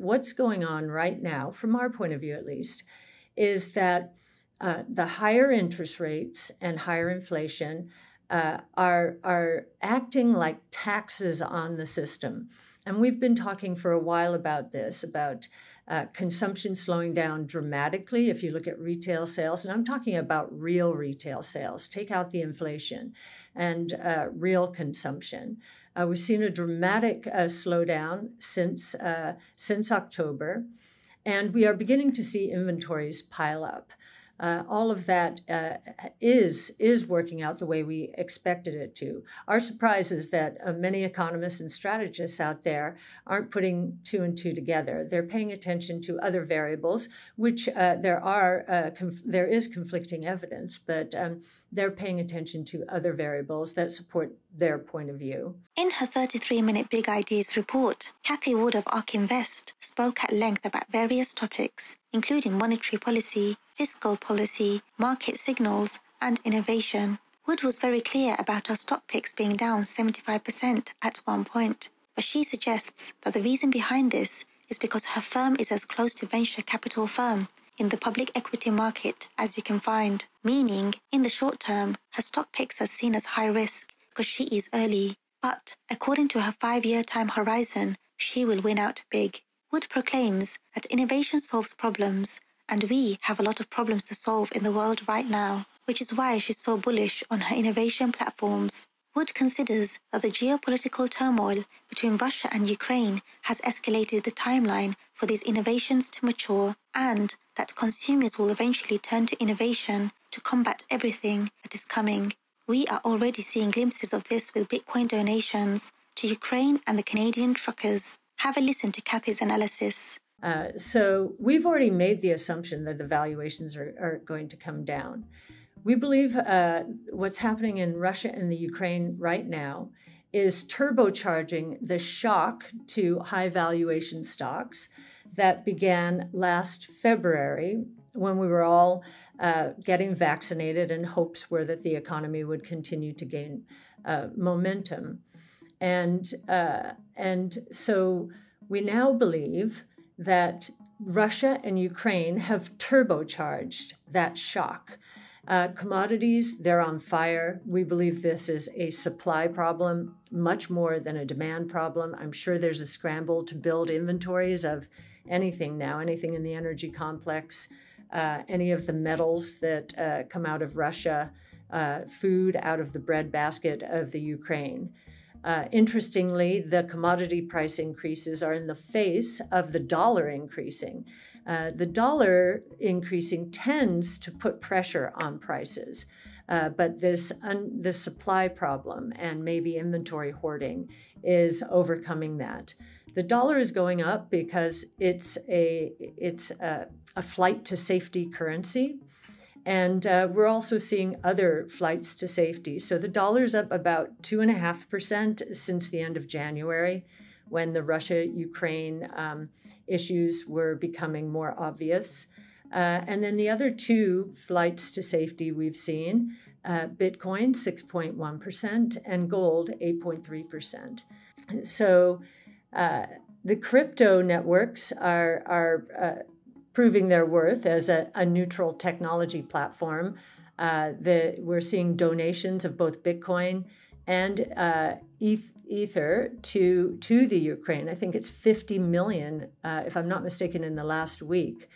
What's going on right now, from our point of view at least, is that uh, the higher interest rates and higher inflation uh, are, are acting like taxes on the system. And we've been talking for a while about this, about uh, consumption slowing down dramatically if you look at retail sales. And I'm talking about real retail sales, take out the inflation and uh, real consumption. Uh, we've seen a dramatic uh, slowdown since, uh, since October, and we are beginning to see inventories pile up uh, all of that uh, is is working out the way we expected it to. Our surprise is that uh, many economists and strategists out there aren't putting two and two together. They're paying attention to other variables, which uh, there are uh, conf- there is conflicting evidence, but um, they're paying attention to other variables that support their point of view. In her 33 minute Big Ideas report, Cathie Wood of ARK Invest spoke at length about various topics, including monetary policy, fiscal policy, market signals, and innovation. Wood was very clear about her stock picks being down 75% at one point, but she suggests that the reason behind this is because her firm is as close to venture capital firm in the public equity market as you can find, meaning in the short term, her stock picks are seen as high risk because she is early. But according to her five year time horizon, she will win out big. Wood proclaims that innovation solves problems, and we have a lot of problems to solve in the world right now, which is why she's so bullish on her innovation platforms. Wood considers that the geopolitical turmoil between Russia and Ukraine has escalated the timeline for these innovations to mature and that consumers will eventually turn to innovation to combat everything that is coming. We are already seeing glimpses of this with Bitcoin donations to Ukraine and the Canadian truckers. Have a listen to Cathie's analysis. Uh, so we've already made the assumption that the valuations are, are going to come down. We believe uh, what's happening in Russia and the Ukraine right now is turbocharging the shock to high valuation stocks that began last February when we were all uh, getting vaccinated and hopes were that the economy would continue to gain uh, momentum. And, uh, and so we now believe that Russia and Ukraine have turbocharged that shock. Uh, commodities, they're on fire. We believe this is a supply problem much more than a demand problem. I'm sure there's a scramble to build inventories of anything now, anything in the energy complex, uh, any of the metals that uh, come out of Russia, uh, food out of the breadbasket of the Ukraine. Uh, interestingly, the commodity price increases are in the face of the dollar increasing. Uh, the dollar increasing tends to put pressure on prices, uh, but this un- this supply problem and maybe inventory hoarding is overcoming that. The dollar is going up because it's a it's a, a flight to safety currency. And uh, we're also seeing other flights to safety. So the dollar's up about 2.5% since the end of January when the Russia Ukraine um, issues were becoming more obvious. Uh, and then the other two flights to safety we've seen uh, Bitcoin 6.1% and gold 8.3%. So uh, the crypto networks are, are uh, proving their worth as a, a neutral technology platform. Uh, the, we're seeing donations of both Bitcoin and uh, Ether to to the Ukraine. I think it's 50 million, uh, if I'm not mistaken, in the last week.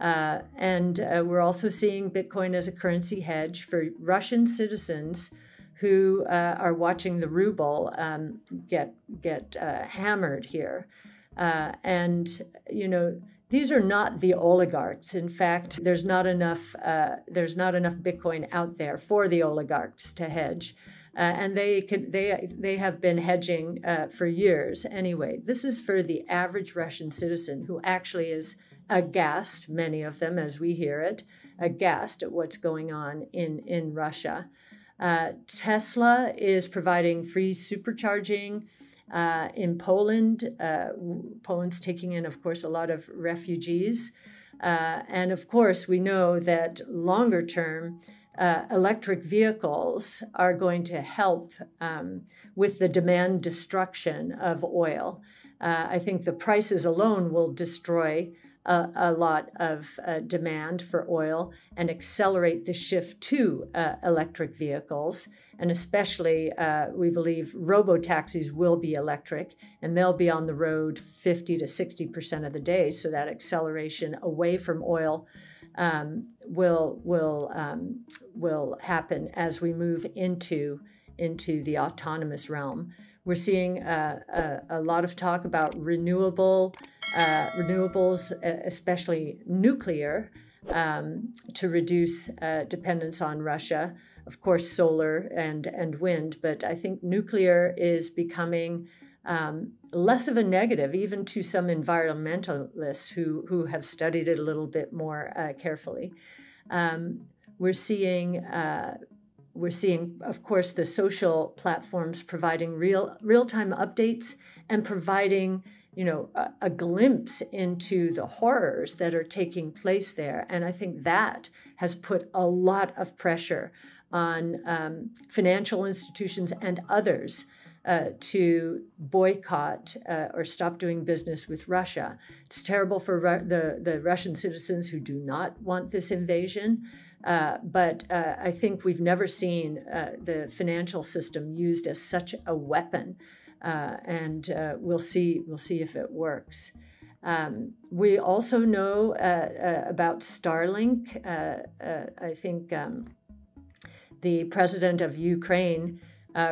Uh, and uh, we're also seeing Bitcoin as a currency hedge for Russian citizens who uh, are watching the ruble um, get get hammered here. And you know these are not the oligarchs. In fact, there's not enough there's not enough Bitcoin out there for the oligarchs to hedge. Uh, and they could they they have been hedging uh, for years anyway. This is for the average Russian citizen who actually is aghast, many of them, as we hear it, aghast at what's going on in in Russia. Uh, Tesla is providing free supercharging. Uh, in Poland, uh, Poland's taking in, of course, a lot of refugees. Uh, and of course, we know that longer term, uh, electric vehicles are going to help um, with the demand destruction of oil. Uh, I think the prices alone will destroy a, a lot of uh, demand for oil and accelerate the shift to uh, electric vehicles. And especially, uh, we believe robo taxis will be electric and they'll be on the road 50 to 60% of the day. So that acceleration away from oil um, will, will, um, will happen as we move into, into the autonomous realm. We're seeing uh, a, a, lot of talk about renewable uh, renewables, especially nuclear, um, to reduce uh, dependence on Russia. Of course, solar and and wind, but I think nuclear is becoming um, less of a negative, even to some environmentalists who who have studied it a little bit more uh, carefully. Um, we're seeing uh, we're seeing, of course, the social platforms providing real real-time updates and providing, you know, a, a, glimpse into the horrors that are taking place there. And I think that has put a lot of pressure on um, financial institutions and others uh, to boycott uh, or stop doing business with Russia. It's terrible for Ru- the, the Russian citizens who do not want this invasion. Uh, but uh, I think we've never seen uh, the financial system used as such a weapon, uh, and uh, we'll see. We'll see if it works. Um, we also know about Starlink. I think um, the president of Ukraine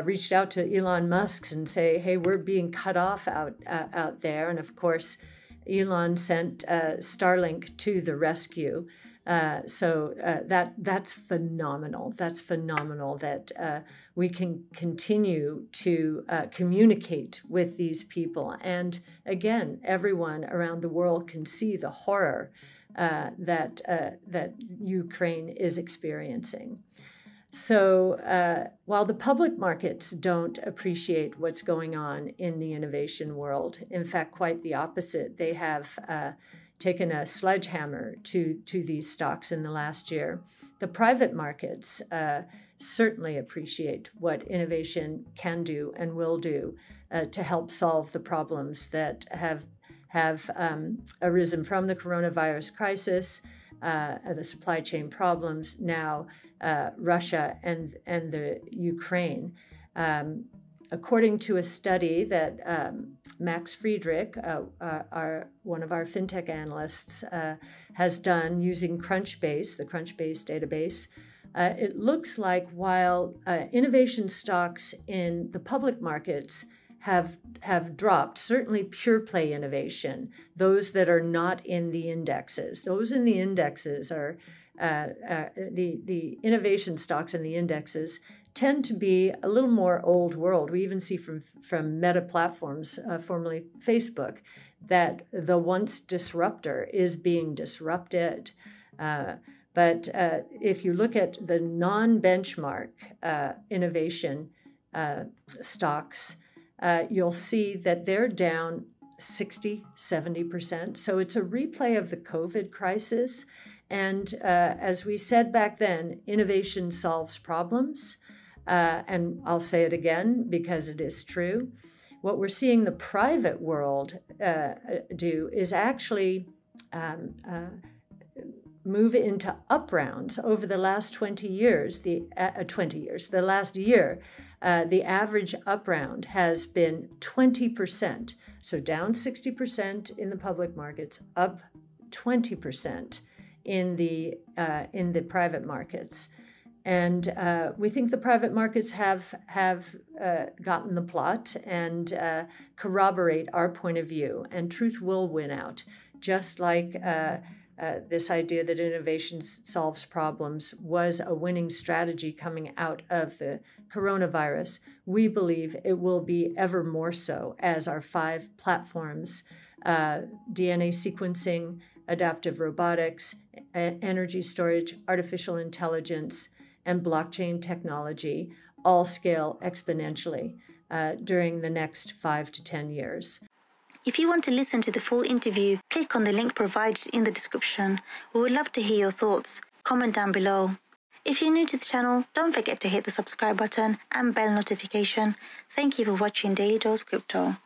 reached out to Elon Musk and say, "Hey, we're being cut off out out there," and of course. Elon sent Starlink to the rescue. Uh, so uh, that that's phenomenal. That's phenomenal that uh, we can continue to uh, communicate with these people, and again, everyone around the world can see the horror uh, that uh, that Ukraine is experiencing. So while the public markets don't appreciate what's going on in the innovation world, in fact, quite the opposite, they have taken a sledgehammer to, to these stocks in the last year. The private markets uh, certainly appreciate what innovation can do and will do uh, to help solve the problems that have have um, arisen from the coronavirus crisis, uh, the supply chain problems, now uh, Russia and and the Ukraine. Um, according to a study that um, Max Friedrich, uh, uh, our, one of our fintech analysts, uh, has done using Crunchbase, the Crunchbase database, uh, it looks like while uh, innovation stocks in the public markets have have dropped, certainly pure play innovation, those that are not in the indexes, those in the indexes are uh, uh, the the innovation stocks in the indexes tend to be a little more old world. We even see from from Meta platforms, uh, formerly Facebook, that the once disruptor is being disrupted. Uh, but uh, if you look at the non-benchmark uh, innovation uh, stocks, uh, you'll see that they're down 60, 70%. So it's a replay of the COVID crisis. And as we said back then, innovation solves problems. Uh, and I'll say it again because it is true. What we're seeing the private world uh, do is actually um, uh, move into up rounds over the last 20 years. The uh, 20 years, the last year, uh, the average up round has been 20%. So down 60% in the public markets, up 20% in the uh, in the private markets. And uh, we think the private markets have have uh, gotten the plot and uh, corroborate our point of view. And truth will win out, just like uh, uh, this idea that innovation solves problems was a winning strategy coming out of the coronavirus. We believe it will be ever more so as our five platforms: uh, DNA sequencing, adaptive robotics, energy storage, artificial intelligence and blockchain technology all scale exponentially uh, during the next five to 10 years. If you want to listen to the full interview, click on the link provided in the description. We would love to hear your thoughts. Comment down below. If you're new to the channel, don't forget to hit the subscribe button and bell notification. Thank you for watching Daily Dose Crypto.